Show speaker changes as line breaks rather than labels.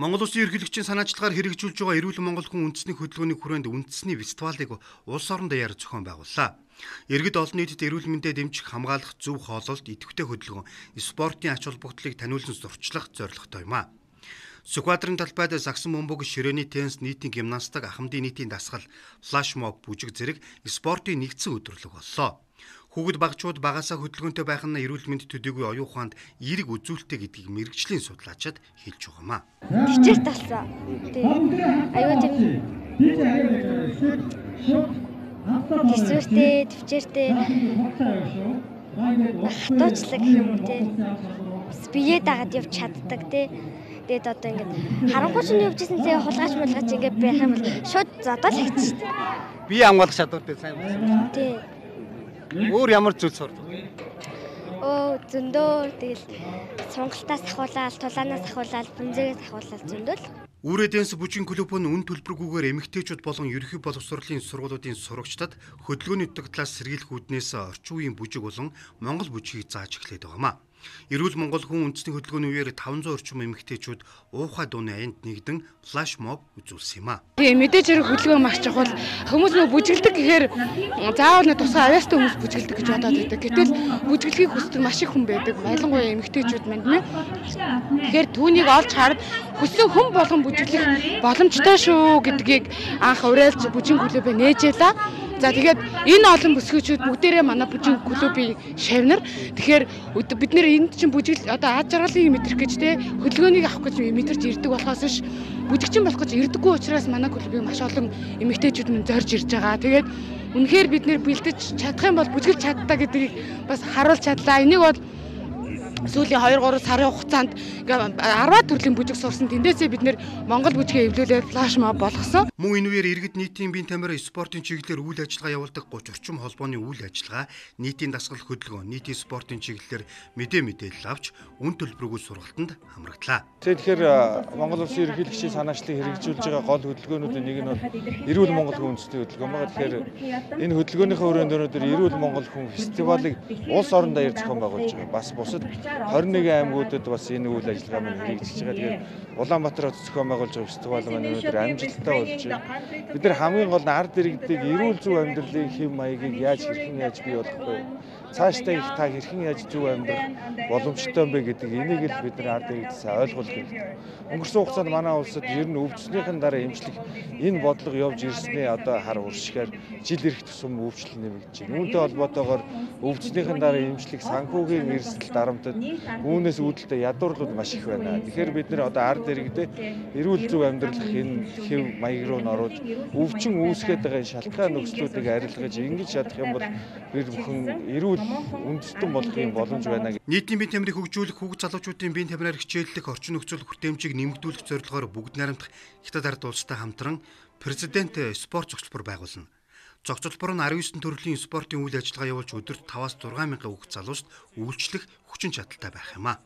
Монгол Улсын ерөнхийлөгчийн санаачлагаар хэрэгжүүлж байгаа эрүүл Монгол хүн үндэсний хөдөлгөөний хүрээнд үндэсний фестивалыг улс орон даяар зохион байгууллаа. Иргэд олон нийтэд эрүүл мэндэд дэмжих хамгаалах зөв хоололт идэвхтэй хөдөлгөөн спортын ач холбогдлыг таниулан зурчлах зорилготой юм а. Сүхбаатарын талбайд Сагсан бөмбөг, ширээний теннис, нийтийн гимнастик, ахмадын нийтийн дасгал, флашмоб, бүжиг зэрэг спортын нэгдсэн өдрөлөг боллоо. Хүүхэд багчууд багасаа хөдөлгөөнтэй байх нь эрүүл мэнд төдийгүй оюун ухаанд эерэг үзүүлэлттэй гэдгийг мэрэгжлийн судлаачид хэлж байгаамаа.
Тичээр талсан. Тий. Аюу тийм Тэсвэртэй, төвчээртэй хатуучлаг гэх юм уу те. Бие дагаад явж чаддаг те. Тэгээд одоо ингээд харанхуй чинь явжсэн зэ хулгаач мулгаач ингээд байх юм бол шууд зодол хийчих.
Бие хамгаалах чадвартай сайн байна.
Тий.
Өөр ямар зүйл сурдаг?
Оо зөндөө тэгэл сонголтоос ахуулаад, тулаанаас ахуулаад, бэмзэгээс ахуулаад зөндөө л
Үүрээ дэнс бүжгийн клуб нь үн төлбөргүйгээр эмэгтэйчүүд болон ерөнхий боловсролын сургуулиудын сурагчдад хөдөлгөөний утгаас сэргийлэх үүднээс орчин үеийн бүжиг болон монгол бүжгийг зааж эхлэдэг байгаамаа. Эрүүл Монгол хүн үндэсний хөдөлгөөний үеэр 500 орчим эмэгтэйчүүд уухай дууны аянд нэгдэн флаш моб үзүүлсэн юм а.
Тийм мэдээж хэрэг хөдөлгөөн маш чухал. Хүмүүс нөө бүжгэлдэг гэхээр заавал нэг тусгай авьяастай хүмүүс бүжгэлдэг гэж бодоод байдаг. Гэтэл бүжгэлхийг хүсдэг маш их хүн байдаг. Ялангуяа эмэгтэйчүүд манд нэ. Тэгэхээр түүнийг олж хараад хүссэн хүн болгон бүжиглэх боломжтой шүү гэдгийг анх уриалж бүжгийн клубээ нээжээ la. За тэгээд энэ олон бүсгүйчүүд бүгдээрээ манай бүжиг клубын шавнар. Тэгэхээр бид нэр энд чинь бүжигл одоо ад жаргалыг мэдрэх гэж те хөдөлгөөнийг авах гэж мэдэрч ирдэг болохоос ш бүжигчин болох гэж ирдэггүй учраас манай клубыг маш олон эмэгтэйчүүд нь зорж ирж байгаа. Тэгээд үнэхээр бид нэр бэлдэж чадах юм бол бүжиглж чаддаа гэдгийг бас харуулж чадлаа. Энийг бол сүүлийн 2 3 сарын хугацаанд ингээ 10 төрлийн бүжиг сурсан. Тэндээсээ бид нэр Монгол бүжгээ эвлүүлээд флаш моб болгосон.
Мөн энэ үеэр иргэд нийтийн биеийн тамираа спортын чиглэлээр үйл ажиллагаа явуулдаг 30 орчим холбооны үйл ажиллагаа, нийтийн дасгал хөдөлгөөн, нийтийн спортын чиглэлээр мэдээ мэдээлэл авч үн төлбөргүй сургалтанд хамрагдлаа.
Тэгэхээр Монгол Улсын ерөнхийлөгчийн санаачлалыг хэрэгжүүлж байгаа гол хөдөлгөөнүүдийн нэг нь бол эрүүл Монгол хүн үндэсний хөдөлгөөн байгаа. Тэгэхээр энэ хөдөлгөөнийхөө өрөөнд өнөөдөр эрүүл Монгол хүн фестивалыг улс орон даяар зохион байгуулж байгаа. Бас бусад 21 аймагуудад бас энэ үйл ажиллагаа маань хэрэгжиж байгаа. Тэгээд Улаанбаатар хот зохион байгуулж байгаа фестивал маань өнөөдөр амжилттай болж байна. Бид нар хамгийн гол нь ард иргэдэг эрүүл зөв амьдралын хэм маягийг яаж хэрхэн яаж бий болгох вэ? цаашдаа их та хэрхэн яаж зөв амьдрах боломжтой юм бэ гэдэг энийг л бид нар ард иргэдээс ойлгох хэрэгтэй. Өнгөрсөн хугацаанд манай улсад ер нь өвчснийхэн дараа эмчлэх энэ бодлого явж ирснээ одоо хар уршихаар жил ирэх тусам өвчлөл нэмэгдэж байна. Үүнтэй холбоотойгоор өвчснийхэн дараа эмчлэх санхүүгийн эрсдэл дарамтад үүнээс үүдэлтэй ядуурлууд маш их байна. Тэгэхээр бид нар одоо ард иргэдээ эрүүл зөв амьдрах энэ хэв маяг руу н оруулж өвчин үүсгээд байгаа шалтгаан нөхцлүүдийг арилгаж ингэж чадах юм бол бид бүхэн эрүүл үндэстэн болохын боломж байна.
Нийтийн биеийн тамирыг хөгжүүлэх хүүхд залуучуудын биеийн тамираар хичээллэх орчин нөхцөл хүртээмжийг нэмэгдүүлэх зорилгоор бүгд найрамдах хятад ард улстай хамтран президент спорт зохицолбор байгуулна. Зохицолбор нь 19 төрлийн спортын үйл ажиллагаа явуулж өдөрт 5-аас 6 мянган хүүхд залуучд үйлчлэх хүчин чадалтай байх юм а.